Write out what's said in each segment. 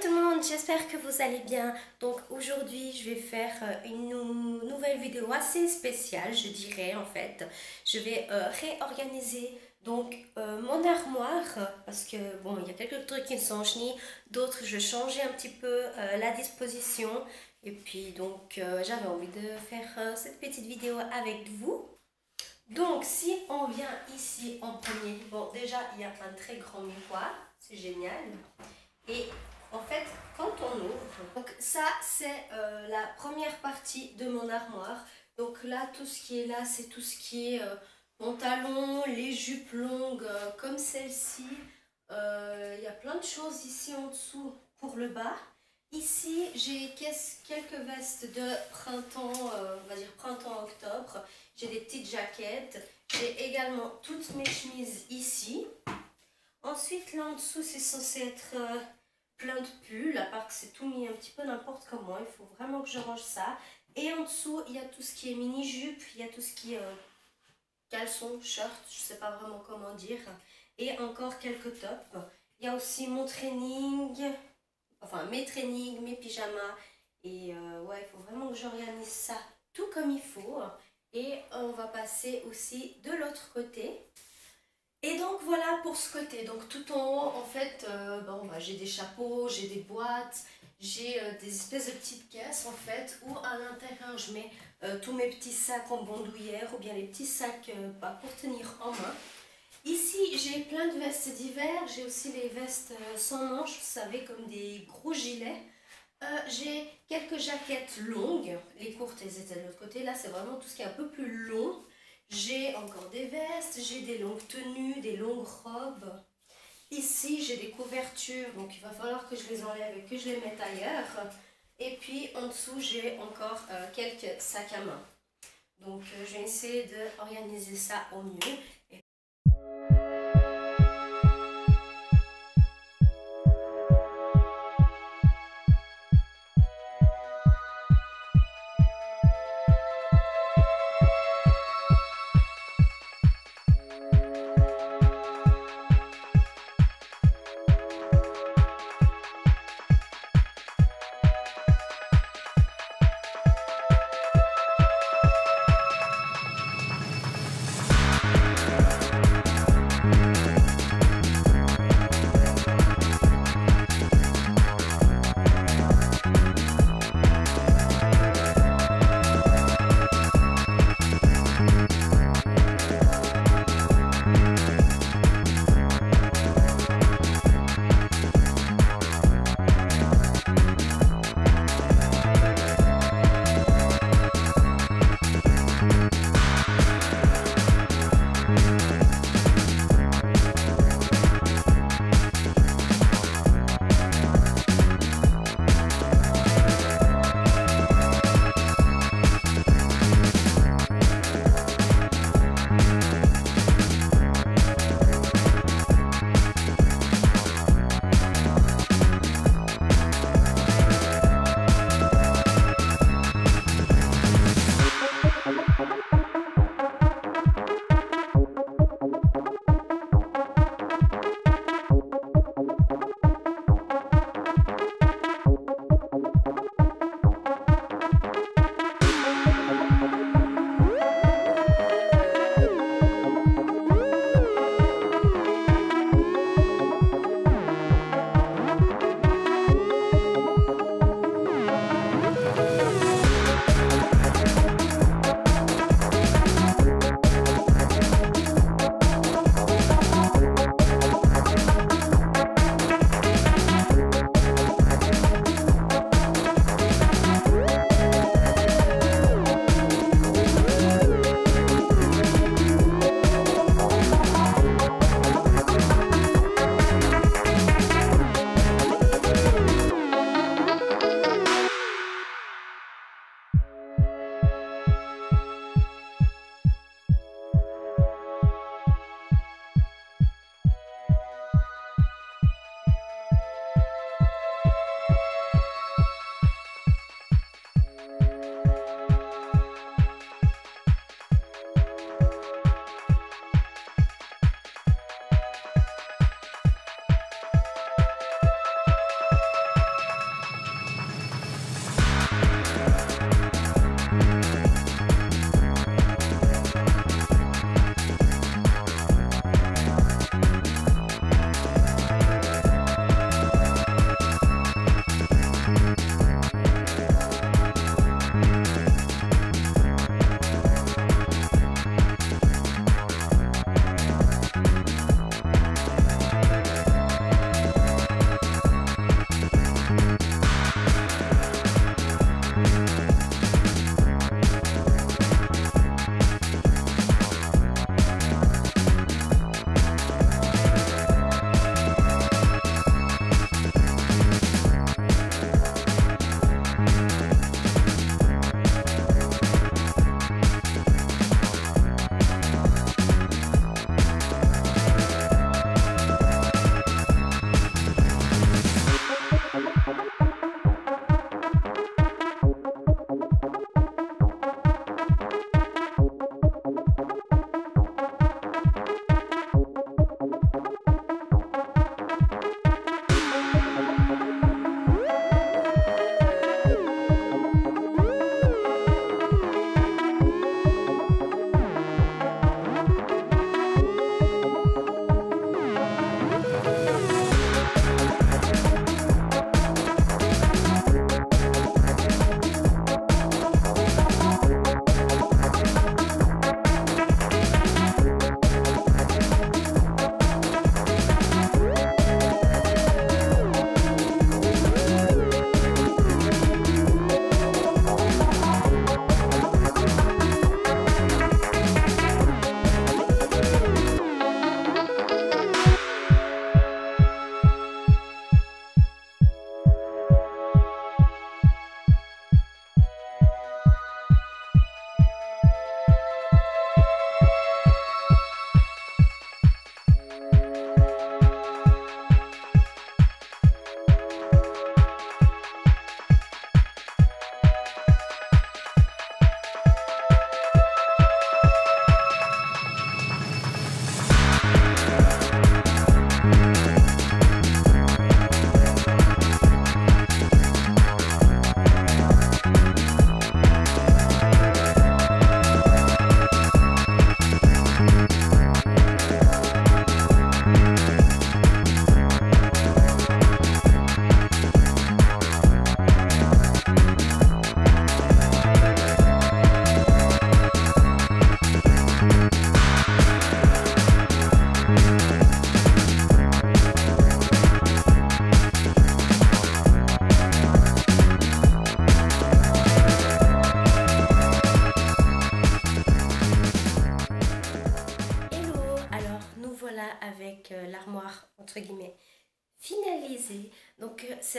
Tout le monde, j'espère que vous allez bien. Donc aujourd'hui je vais faire euh, une nouvelle vidéo assez spéciale je dirais en fait. Je vais euh, réorganiser donc euh, mon armoire parce que bon il y a quelques trucs qui ne sont chenilles, d'autres je changeais un petit peu la disposition et puis donc j'avais envie de faire cette petite vidéo avec vous. Donc si on vient ici en premier, bon déjà il y a un très grand miroir, c'est génial. Et en fait, quand on ouvre, donc ça c'est euh, la première partie de mon armoire. Donc là, tout ce qui est là, c'est tout ce qui est euh, pantalon, les jupes longues euh, comme celle-ci. Il y a plein de choses ici en dessous pour le bas. Ici, j'ai quelques vestes de printemps, on va dire printemps-octobre. J'ai des petites jaquettes. J'ai également toutes mes chemises ici. Ensuite, là en dessous, c'est censé être plein de pulls, à part que c'est tout mis un petit peu n'importe comment. Il faut vraiment que je range ça. Et en dessous, il y a tout ce qui est mini-jupe, il y a tout ce qui est euh, caleçon, shirt, je sais pas vraiment comment dire. Et encore quelques tops. Il y a aussi mon training, enfin mes trainings, mes pyjamas. Et euh, ouais, il faut vraiment que j'organise ça tout comme il faut. Et on va passer aussi de l'autre côté. Et donc voilà pour ce côté. Donc tout en haut, en fait, euh, bah, j'ai des chapeaux, j'ai des boîtes, j'ai euh, des espèces de petites caisses en fait, où à l'intérieur je mets euh, tous mes petits sacs en bandoulière ou bien les petits sacs bah, pour tenir en main. Ici, j'ai plein de vestes d'hiver, j'ai aussi les vestes sans manches, vous savez, comme des gros gilets. j'ai quelques jaquettes longues, les courtes elles étaient de l'autre côté, là c'est vraiment tout ce qui est un peu plus long. J'ai encore des vestes, j'ai des longues tenues, des longues robes. Ici, j'ai des couvertures, donc il va falloir que je les enlève et que je les mette ailleurs. Et puis en dessous, j'ai encore euh, quelques sacs à main. Donc euh, je vais essayer d'organiser ça au mieux.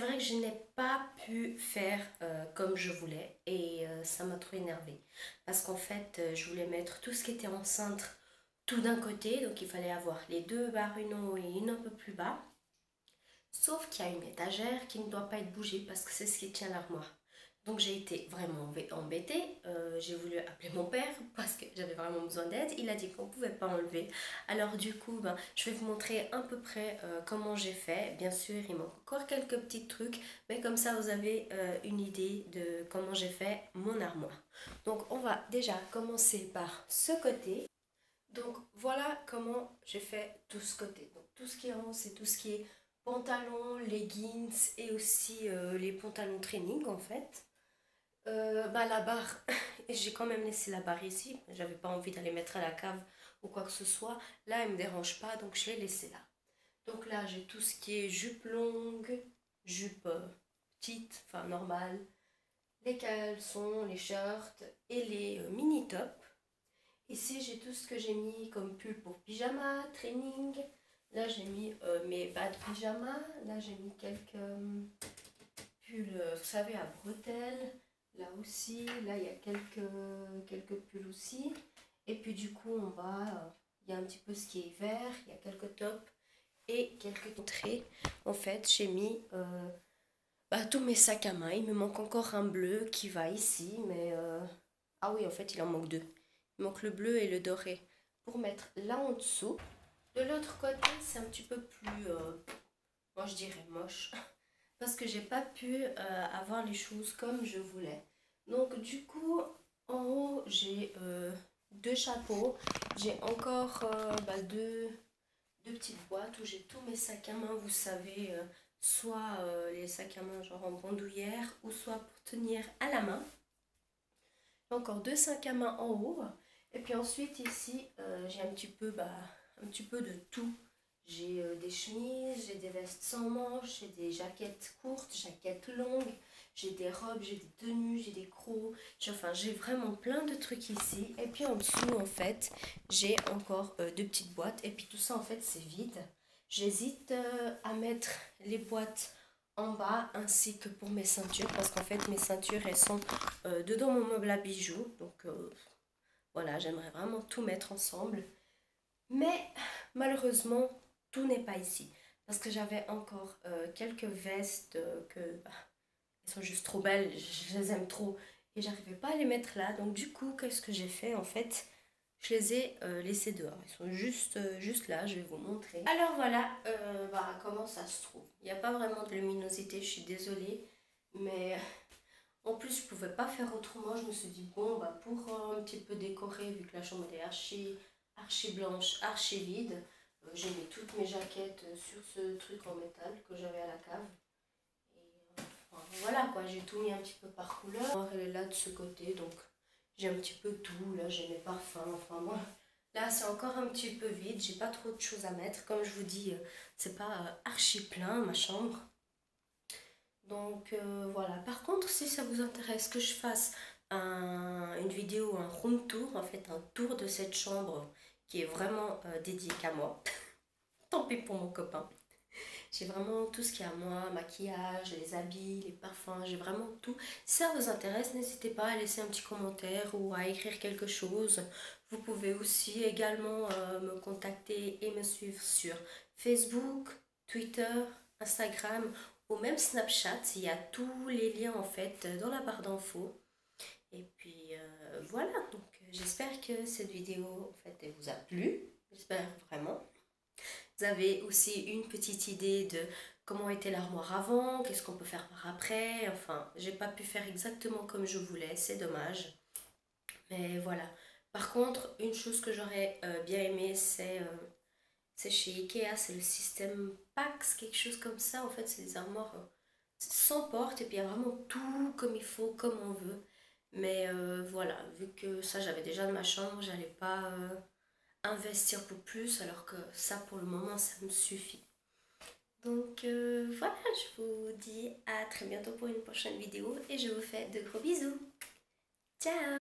Vrai que je n'ai pas pu faire comme je voulais et ça m'a trop énervée. Parce qu'en fait, je voulais mettre tout ce qui était en cintre tout d'un côté, donc il fallait avoir les deux barres, une en haut et une un peu plus bas. Sauf qu'il y a une étagère qui ne doit pas être bougée parce que c'est ce qui tient l'armoire. Donc j'ai été vraiment embêtée. Euh, j'ai voulu appeler mon père parce que j'avais vraiment besoin d'aide. Il a dit qu'on ne pouvait pas enlever. Alors du coup, ben, je vais vous montrer à peu près euh, comment j'ai fait. Bien sûr, il manque encore quelques petits trucs. Mais comme ça, vous avez euh, une idée de comment j'ai fait mon armoire. Donc on va déjà commencer par ce côté. Donc voilà comment j'ai fait tout ce côté. Donc tout ce qui est en c'est tout ce qui est pantalons, leggings et aussi les pantalons training en fait. Euh, bah, la barre, j'ai quand même laissé la barre ici. J'avais pas envie d'aller mettre à la cave ou quoi que ce soit. Là, elle me dérange pas, donc je l'ai laissé là. Donc là, j'ai tout ce qui est jupe longue, jupe euh, petite, enfin normale, les caleçons, les shorts et les euh, mini tops. Ici, j'ai tout ce que j'ai mis comme pull pour pyjama, training. Là, j'ai mis mes bas de pyjama. Là, j'ai mis quelques pulls, vous savez, à bretelles. Là aussi, là il y a quelques, quelques pulls aussi. Et puis du coup, on va, il y a un petit peu ce qui est vert, il y a quelques tops et quelques entrées. En fait, j'ai mis euh, bah, tous mes sacs à main. Il me manque encore un bleu qui va ici, mais... Euh, ah oui, en fait, il en manque deux. Il manque le bleu et le doré. Pour mettre là en dessous. De l'autre côté, c'est un petit peu plus... Euh, moi, je dirais moche. parce que j'ai pas pu euh, avoir les choses comme je voulais. Donc du coup, en haut, j'ai euh, deux chapeaux. J'ai encore euh, bah, deux, petites boîtes où j'ai tous mes sacs à main, vous savez, soit les sacs à main genre en bandoulière ou soit pour tenir à la main. Encore deux sacs à main en haut. Et puis ensuite ici, j'ai un petit peu bah, un petit peu de tout. J'ai euh, des chemises, j'ai des vestes sans manches, j'ai des jaquettes courtes, jaquettes longues, j'ai des robes, j'ai des tenues, j'ai des crocs. Enfin, j'ai vraiment plein de trucs ici. Et puis en dessous, en fait, j'ai encore euh, deux petites boîtes. Et puis tout ça, en fait, c'est vide. J'hésite euh, à mettre les boîtes en bas ainsi que pour mes ceintures parce qu'en fait mes ceintures elles sont dedans mon meuble à bijoux donc voilà j'aimerais vraiment tout mettre ensemble mais malheureusement tout n'est pas ici. Parce que j'avais encore euh, quelques vestes euh, que sont juste trop belles, je les aime trop et j'arrivais pas à les mettre là. Donc du coup, qu'est-ce que j'ai fait en fait? Je les ai euh, laissés dehors. Ils sont juste, juste là, je vais vous montrer. Alors voilà, bah, comment ça se trouve? Il n'y a pas vraiment de luminosité, je suis désolée. Mais en plus, je pouvais pas faire autrement. Je me suis dit, bon, bah, pour un petit peu décorer, vu que la chambre est archi, archi blanche, archi vide, euh, j'ai mis toutes mes jaquettes euh, sur ce truc en métal que j'avais à la cave. Euh, voilà quoi, j'ai tout mis un petit peu par couleur. Elle est là de ce côté, donc j'ai un petit peu tout. Là, j'ai mes parfums, enfin moi. Là, c'est encore un petit peu vide, j'ai pas trop de choses à mettre. Comme je vous dis, c'est pas archi plein ma chambre. Donc voilà. Par contre, si ça vous intéresse que je fasse une vidéo, un room tour, en fait un tour de cette chambre qui est vraiment euh, dédié qu'à moi. Tant pis pour mon copain. J'ai vraiment tout ce qui est à moi, maquillage, les habits, les parfums, j'ai vraiment tout. Si ça vous intéresse, n'hésitez pas à laisser un petit commentaire ou à écrire quelque chose. Vous pouvez aussi également euh, me contacter et me suivre sur Facebook, Twitter, Instagram ou même Snapchat. Il y a tous les liens en fait dans la barre d'infos. Et puis euh, voilà, donc j'espère que cette vidéo en fait, vous a plu. J'espère vraiment. Vous avez aussi une petite idée de comment était l'armoire avant, qu'est-ce qu'on peut faire par après. Enfin, j'ai pas pu faire exactement comme je voulais, c'est dommage. Mais voilà. Par contre, une chose que j'aurais euh, bien aimé, c'est euh, c'est chez Ikea, c'est le système Pax, quelque chose comme ça. En fait, c'est des armoires euh, sans porte et puis il y a vraiment tout comme il faut, comme on veut. Mais voilà, vu que ça j'avais déjà de ma chambre, j'allais pas investir pour plus alors que ça pour le moment ça me suffit. Donc euh, voilà, je vous dis à très bientôt pour une prochaine vidéo et je vous fais de gros bisous. Ciao